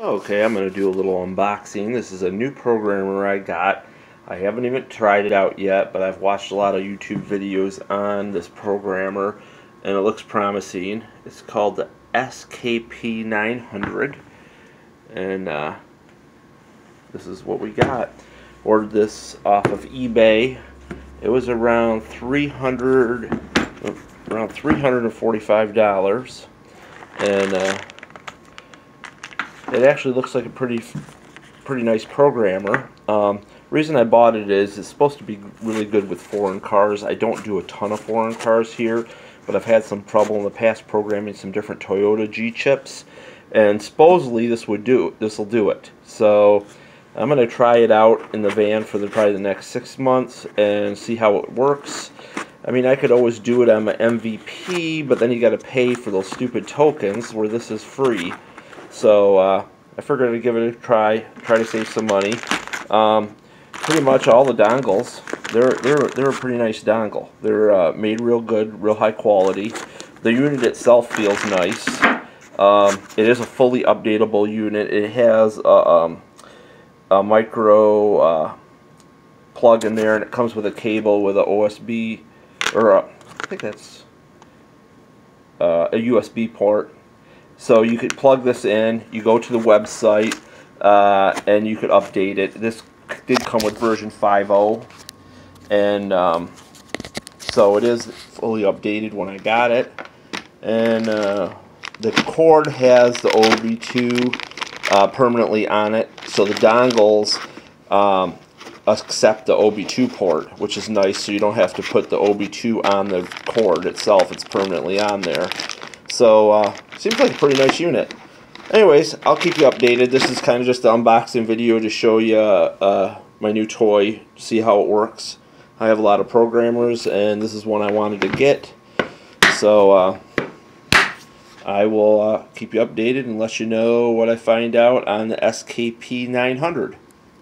Okay, I'm going to do a little unboxing. This is a new programmer I got. I haven't even tried it out yet, but I've watched a lot of YouTube videos on this programmer, and it looks promising. It's called the SKP900, and uh, this is what we got. Ordered this off of eBay. It was around 300, around $345, and uh, it actually looks like a pretty pretty nice programmer. Um, reason I bought it is it's supposed to be really good with foreign cars. I don't do a ton of foreign cars here, but I've had some trouble in the past programming some different Toyota G chips, and supposedly this would do this will do it. So I'm gonna try it out in the van for the, probably the next six months and see how it works. I mean, I could always do it on my MVP, but then you got to pay for those stupid tokens where this is free. So uh, I figured I'd give it a try, try to save some money. Um, pretty much all the dongles, they're they're they're a pretty nice dongle. They're uh, made real good, real high quality. The unit itself feels nice. Um, it is a fully updatable unit. It has a, um, a micro uh, plug in there, and it comes with a cable with a OSB, or a, I think that's uh, a USB port so you could plug this in, you go to the website, uh, and you could update it. This did come with version 5.0, and um, so it is fully updated when I got it. And uh, the cord has the OB2 uh, permanently on it, so the dongles um, accept the OB2 port, which is nice, so you don't have to put the OB2 on the cord itself. It's permanently on there. So, uh, seems like a pretty nice unit. Anyways, I'll keep you updated. This is kind of just an unboxing video to show you uh, my new toy, see how it works. I have a lot of programmers, and this is one I wanted to get. So, uh, I will uh, keep you updated and let you know what I find out on the SKP 900.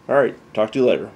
Alright, talk to you later.